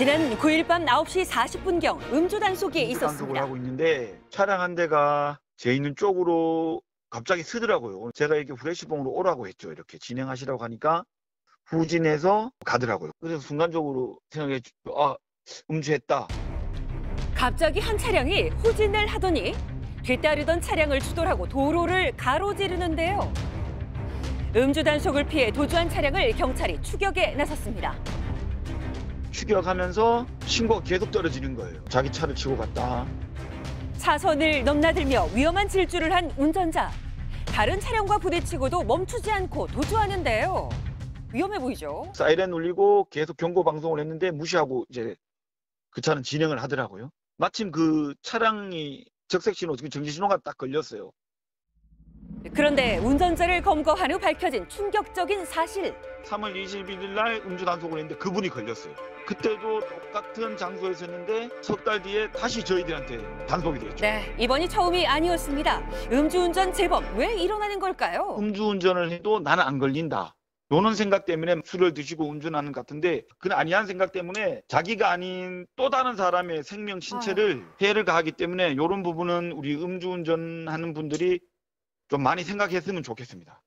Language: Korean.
지난 9일 밤 9시 40분경 음주 단속이 단속을 있었습니다. 하고 있는데 차량 한 대가 제 있는 쪽으로 갑자기 쓰더라고요. 제가 이렇게 후레쉬봉으로 오라고 했죠. 이렇게 진행하시라고 하니까 후진해서 가더라고요. 그래서 순간적으로 생각해, 아 음주했다. 갑자기 한 차량이 후진을 하더니 뒤따르던 차량을 추돌하고 도로를 가로지르는데요. 음주 단속을 피해 도주한 차량을 경찰이 추격에 나섰습니다. 추격하면서 신고가 계속 떨어지는 거예요. 자기 차를 치고 갔다. 차선을 넘나들며 위험한 질주를 한 운전자. 다른 차량과 부딪히고도 멈추지 않고 도주하는데요. 위험해 보이죠? 사이렌 울리고 계속 경고 방송을 했는데 무시하고 이제 그 차는 진행을 하더라고요. 마침 그 차량이 적색 신호, 그 정지 신호가 딱 걸렸어요. 그런데 운전자를 검거한 후 밝혀진 충격적인 사실. 3월 21일 날 음주 단속을 했는데 그분이 걸렸어요. 그때도 똑같은 장소에서 했는데 석 달 뒤에 다시 저희들한테 단속이 됐죠. 네, 이번이 처음이 아니었습니다. 음주운전 재범 왜 일어나는 걸까요? 음주운전을 해도 나는 안 걸린다. 노는 생각 때문에 술을 드시고 운전하는 것 같은데 그는 아니한 생각 때문에 자기가 아닌 또 다른 사람의 생명 신체를 해를 가하기 때문에 이런 부분은 우리 음주운전하는 분들이 좀 많이 생각했으면 좋겠습니다.